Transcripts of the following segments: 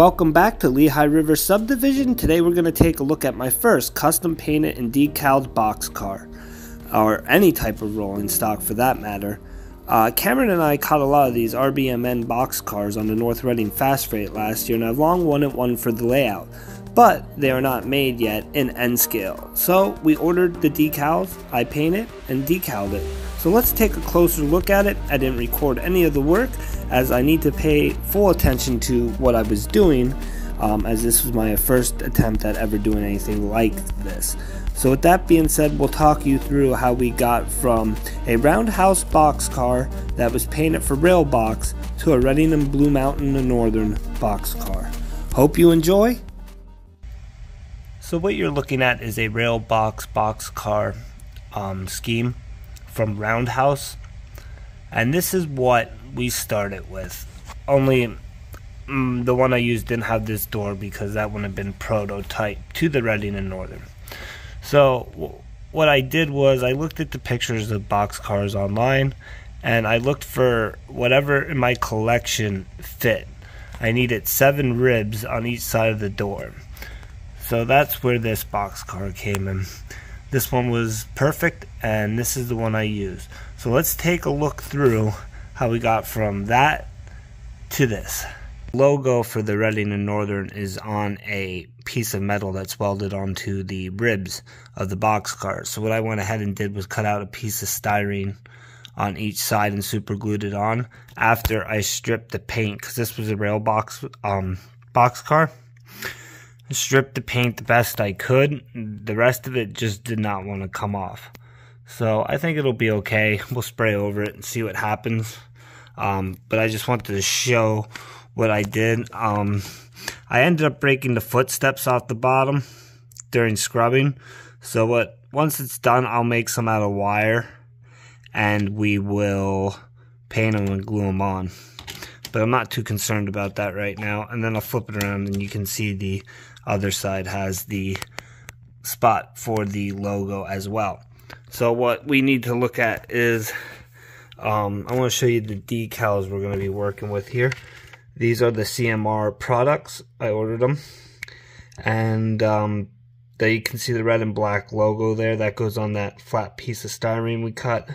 Welcome back to Lehigh River Subdivision. Today we're going to take a look at my first custom painted and decaled box car, or any type of rolling stock for that matter. Uh, Cameron and I caught a lot of these RBMN box cars on the North Reading Fast Freight last year and I've long wanted one for the layout, but they are not made yet in N scale. So we ordered the decals, I painted and decaled it. So let's take a closer look at it. I didn't record any of the work as I need to pay full attention to what I was doing, um, as this was my first attempt at ever doing anything like this. So with that being said, we'll talk you through how we got from a roundhouse box car that was painted for Railbox to a Reading and Blue Mountain Northern box car. Hope you enjoy. So what you're looking at is a rail box box car um, scheme from Roundhouse. And this is what we started with. Only mm, the one I used didn't have this door because that would have been prototype to the Reading and Northern. So what I did was I looked at the pictures of box cars online and I looked for whatever in my collection fit. I needed seven ribs on each side of the door. So that's where this box car came in. This one was perfect and this is the one I used. So let's take a look through how we got from that to this. Logo for the Reading and Northern is on a piece of metal that's welded onto the ribs of the box car. So what I went ahead and did was cut out a piece of styrene on each side and super glued it on after I stripped the paint because this was a rail box um, box car. Stripped the paint the best I could. The rest of it just did not want to come off. So I think it'll be okay. We'll spray over it and see what happens. Um, but I just wanted to show what I did. Um, I ended up breaking the footsteps off the bottom during scrubbing. So what once it's done, I'll make some out of wire and we will paint them and glue them on. But I'm not too concerned about that right now. And then I'll flip it around and you can see the other side has the spot for the logo as well. So what we need to look at is um, I want to show you the decals we're going to be working with here. These are the CMR products. I ordered them. And um, there you can see the red and black logo there. That goes on that flat piece of styrene we cut.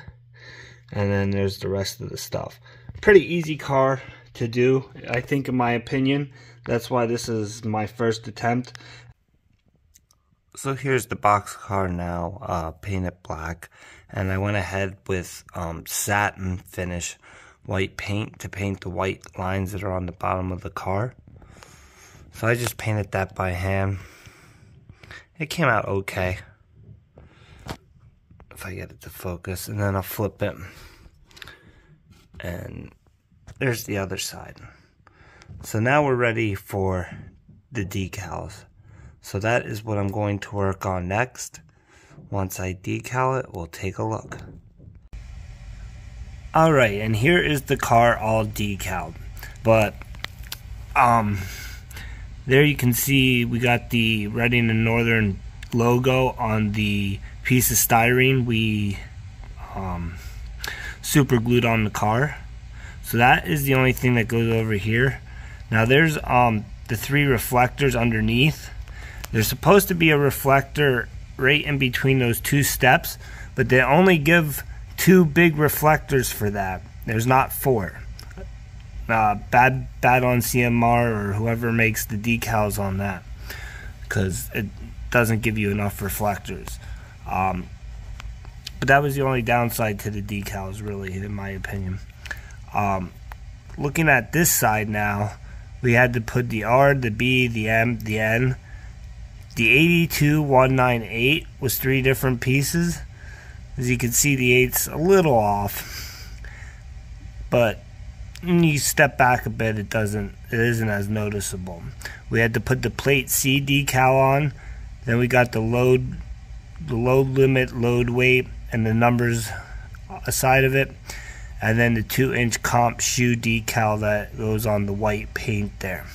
And then there's the rest of the stuff. Pretty easy car to do, I think, in my opinion. That's why this is my first attempt. So here's the box car now, uh, painted black and I went ahead with um, satin finish white paint to paint the white lines that are on the bottom of the car. So I just painted that by hand. It came out okay. If I get it to focus, and then I'll flip it. And there's the other side. So now we're ready for the decals. So that is what I'm going to work on next. Once I decal it, we'll take a look. Alright, and here is the car all decaled. But, um, there you can see we got the Reading and Northern logo on the piece of styrene we um, super glued on the car. So that is the only thing that goes over here. Now there's um, the three reflectors underneath. There's supposed to be a reflector right in between those two steps, but they only give two big reflectors for that. There's not four. Uh, bad, bad on CMR or whoever makes the decals on that, because it doesn't give you enough reflectors. Um, but that was the only downside to the decals, really, in my opinion. Um, looking at this side now, we had to put the R, the B, the M, the N, the 82198 was three different pieces. As you can see, the 8's a little off. But you step back a bit, it doesn't, it isn't as noticeable. We had to put the plate C decal on. Then we got the load, the load limit, load weight, and the numbers aside of it. And then the two inch comp shoe decal that goes on the white paint there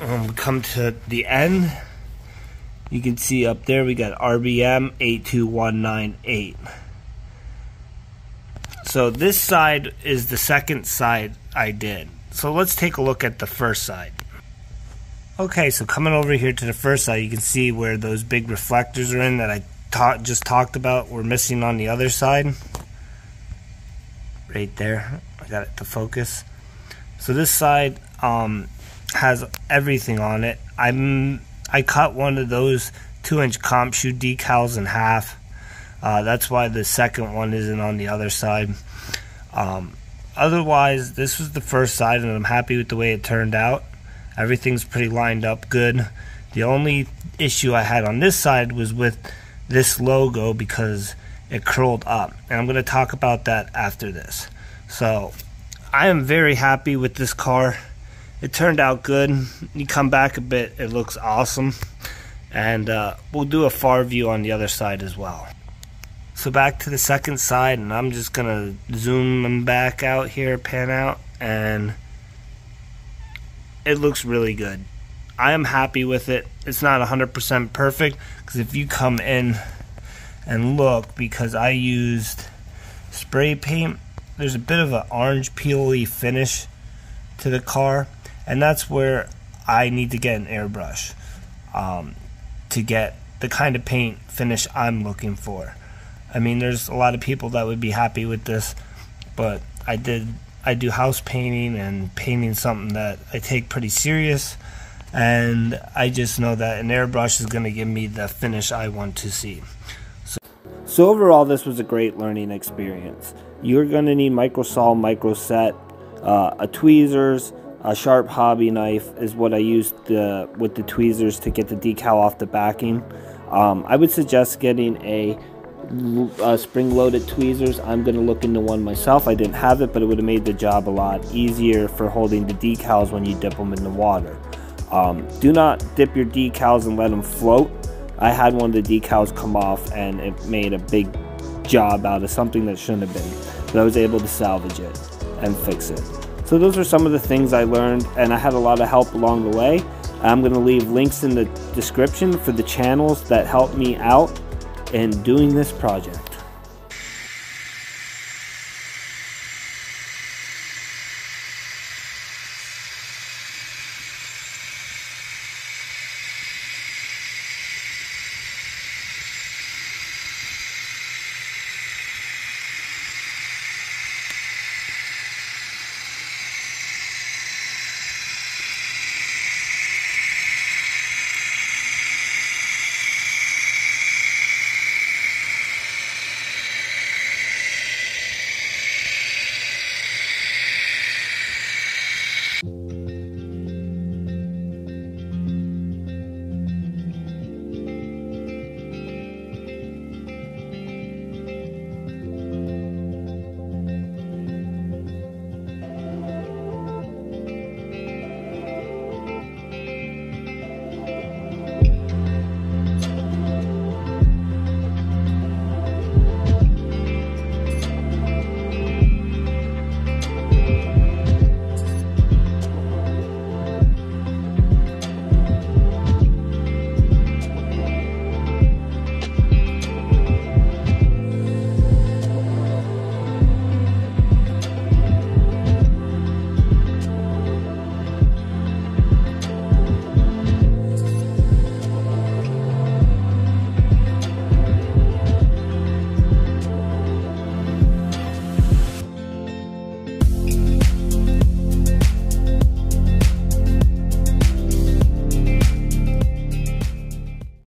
um, we come to the end, you can see up there we got RBM 82198. So this side is the second side I did. So let's take a look at the first side. Okay, so coming over here to the first side, you can see where those big reflectors are in that I ta just talked about were missing on the other side. Right there, I got it to focus. So this side um, has everything on it. I'm I cut one of those two inch comp shoe decals in half. Uh, that's why the second one isn't on the other side. Um, otherwise, this was the first side, and I'm happy with the way it turned out. Everything's pretty lined up good. The only issue I had on this side was with this logo because it curled up. And I'm going to talk about that after this. So I am very happy with this car. It turned out good. You come back a bit, it looks awesome. And uh, we'll do a far view on the other side as well. So back to the second side, and I'm just gonna zoom them back out here, pan out, and it looks really good. I am happy with it. It's not 100% perfect because if you come in and look, because I used spray paint, there's a bit of an orange peely finish to the car, and that's where I need to get an airbrush um, to get the kind of paint finish I'm looking for. I mean, there's a lot of people that would be happy with this, but I did I do house painting and painting something that I take pretty serious. And I just know that an airbrush is going to give me the finish I want to see. So, overall, this was a great learning experience. You're going to need microsol, microset, uh, a tweezers, a sharp hobby knife is what I used the, with the tweezers to get the decal off the backing. Um, I would suggest getting a uh, spring-loaded tweezers. I'm going to look into one myself. I didn't have it, but it would have made the job a lot easier for holding the decals when you dip them in the water. Um, do not dip your decals and let them float. I had one of the decals come off and it made a big job out of something that shouldn't have been. But I was able to salvage it and fix it. So those are some of the things I learned and I had a lot of help along the way. I'm going to leave links in the description for the channels that helped me out in doing this project.